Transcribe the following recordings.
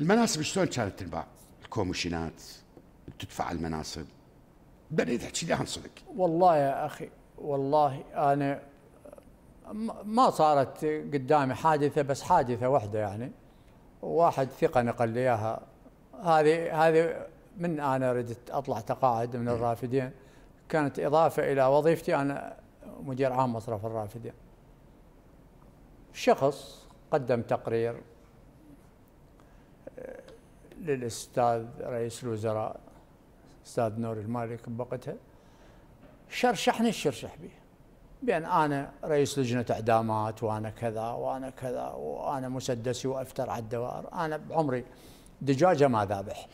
المناصب شلون كانت تنباع؟ الكوميشنات تدفع المناصب. بدي تحكي لي عن صدق. والله يا أخي والله أنا ما صارت قدامي حادثة بس حادثة واحدة يعني. واحد ثقة نقل لي إياها. هذه هذه من أنا ردت أطلع تقاعد من الرافدين. كانت إضافة إلى وظيفتي أنا مدير عام مصرف الرافدين. شخص قدم تقرير للأستاذ رئيس الوزراء أستاذ نور المالك بوقتها. شرشحني الشرشح به بأن أنا رئيس لجنة إعدامات وأنا كذا وأنا كذا وأنا مسدسي وأفتر على الدوائر أنا بعمري دجاجة ما ذابح.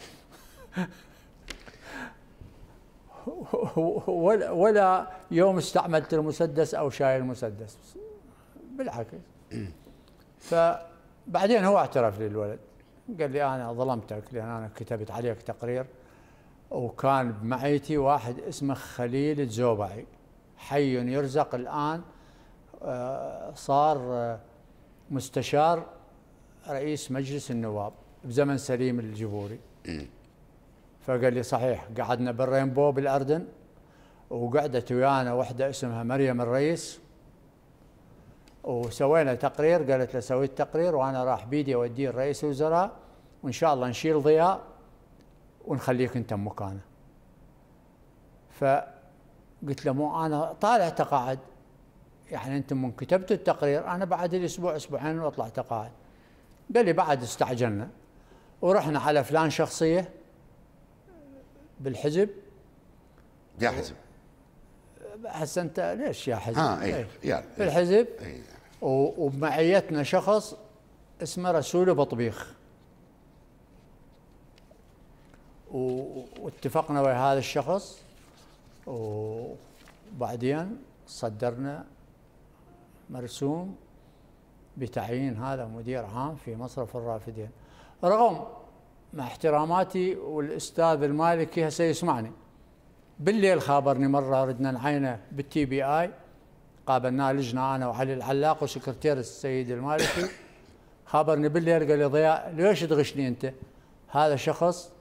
ولا يوم استعملت المسدس أو شايل المسدس. بالعكس. فبعدين هو اعترف لي الولد قال لي أنا ظلمتك لأن أنا كتبت عليك تقرير. وكان بمعيتي واحد اسمه خليل الزوبعي حي يرزق الآن آه، صار آه، مستشار رئيس مجلس النواب بزمن سليم الجبوري. فقال لي صحيح قعدنا بالرينبو بالأردن وقعدت ويانا وحدة اسمها مريم الرئيس وسوينا تقرير قالت له سويت تقرير وأنا راح بيدي أوديه لرئيس الوزراء وإن شاء الله نشيل ضياء ونخليك أنت مكانه فقلت له مو أنا طالع تقاعد. يعني أنتم من كتبتوا التقرير أنا بعد الأسبوع أسبوعين وأطلع تقاعد. قال لي بعد استعجلنا. ورحنا على فلان شخصية بالحزب. يا حزب هسه انت ليش يا حزب؟ آه اي يا بالحزب اي وبمعيتنا شخص اسمه رسول بطبيخ. واتفقنا ويا هذا الشخص. وبعدين صدرنا مرسوم بتعيين هذا مدير عام في مصرف الرافدين. رغم مع احتراماتي والأستاذ المالكي هسه يسمعني. بالليل خابرني مرة ردنا نعينه بالتي بي اي قابلناه لجنة أنا وعلي العلاق وسكرتير السيد المالكي. خابرني بالليل قال لي ضياء ليش تغشني أنت؟ هذا شخص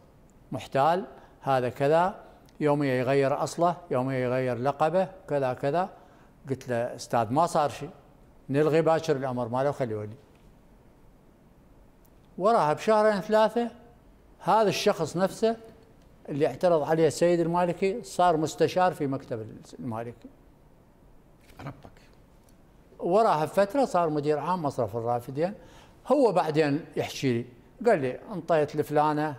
محتال هذا كذا يوميا يغير أصله يوميا يغير لقبه كذا كذا. قلت له أستاذ ما صار شيء نلغي باكر الأمر ماله وخليه يولي وراها بشهرين ثلاثة هذا الشخص نفسه اللي اعترض عليه السيد المالكي صار مستشار في مكتب المالكي. ربك. وراها بفترة صار مدير عام مصرف الرافدين. هو بعدين يحكي لي قال لي انطيت لفلانة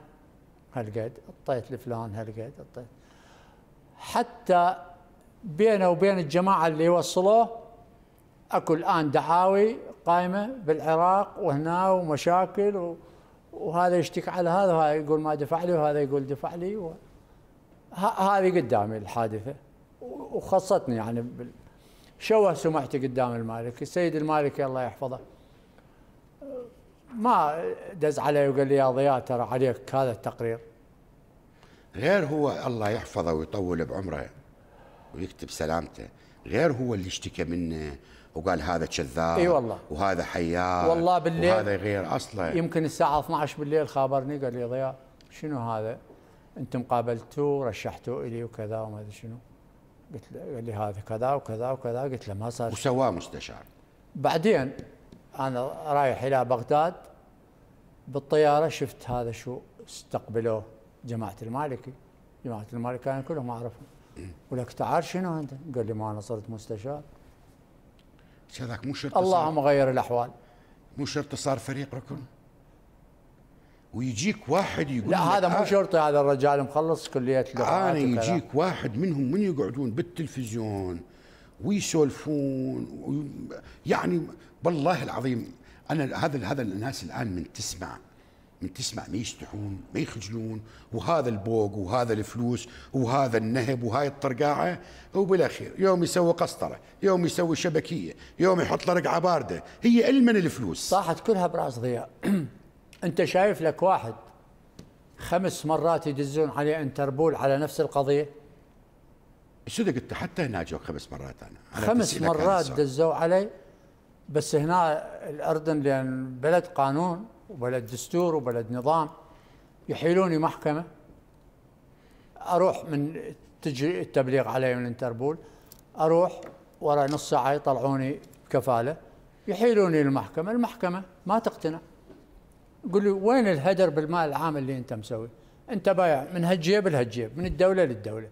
هالقد اعطيت لفلان هالقد اعطيت حتى بينه وبين الجماعة اللي وصلوه اكو الآن دعاوي قائمة بالعراق وهنا ومشاكل و وهذا يشتكي على هذا وهذا يقول ما دفع لي وهذا يقول دفع لي و... هذه قدامي الحادثة. وخصتني يعني بال... شوه سمعتي قدام المالك؟ السيد المالكي الله يحفظه. ما دز علي وقال لي يا ضياء ترى عليك هذا التقرير. غير هو الله يحفظه ويطول بعمره ويكتب سلامته غير هو اللي اشتكى منه وقال هذا كذاب إي والله. وهذا حيار والله بالليل وهذا غير اصله يمكن الساعة 12 بالليل خابرني قال لي ضياء شنو هذا؟ أنتم قابلتوه رشحتوه إلي وكذا وما أدري شنو. قلت له قال لي هذا كذا وكذا وكذا قلت له ما صار وسواه مستشار. بعدين أنا رايح إلى بغداد بالطيارة شفت هذا شو استقبلوه جماعة المالكي. جماعة المالكي كانوا كلهم أعرفهم. ولك تعال شنو أنت؟ قال لي ما أنا صرت مستشار. هذاك مو شرط اللهم غير الأحوال. مو شرط صار فريق ركن. ويجيك واحد يقول لا هذا مو شرطي هذا الرجال مخلص كلية أنا يجيك واحد منهم من يقعدون بالتلفزيون ويسولفون يعني والله العظيم أنا هذا هذا الناس الآن من تسمع تسمع ما يستحون ما يخجلون وهذا البوق وهذا الفلوس وهذا النهب وهاي الطرقاعة وبالأخير يوم يسوي قسطرة يوم يسوي شبكية يوم يحط له رقعة باردة هي المن الفلوس. صاحت كلها براس ضياء أنت شايف لك واحد خمس مرات يدزون عليه انتربول على نفس القضية؟ صدق أنت؟ حتى هنا جوك خمس مرات أنا. خمس مرات دزوا علي بس هنا الأردن لأن بلد قانون وبلد دستور وبلد نظام يحيلوني محكمة. أروح من تجي التبليغ علي من الانتربول أروح ورا نص ساعة يطلعوني كفالة يحيلوني المحكمة. المحكمة ما تقتنع. يقول لي وين الهدر بالمال العام اللي أنت مسوي؟ أنت بايع من هالجيب لهالجيب من الدولة للدولة.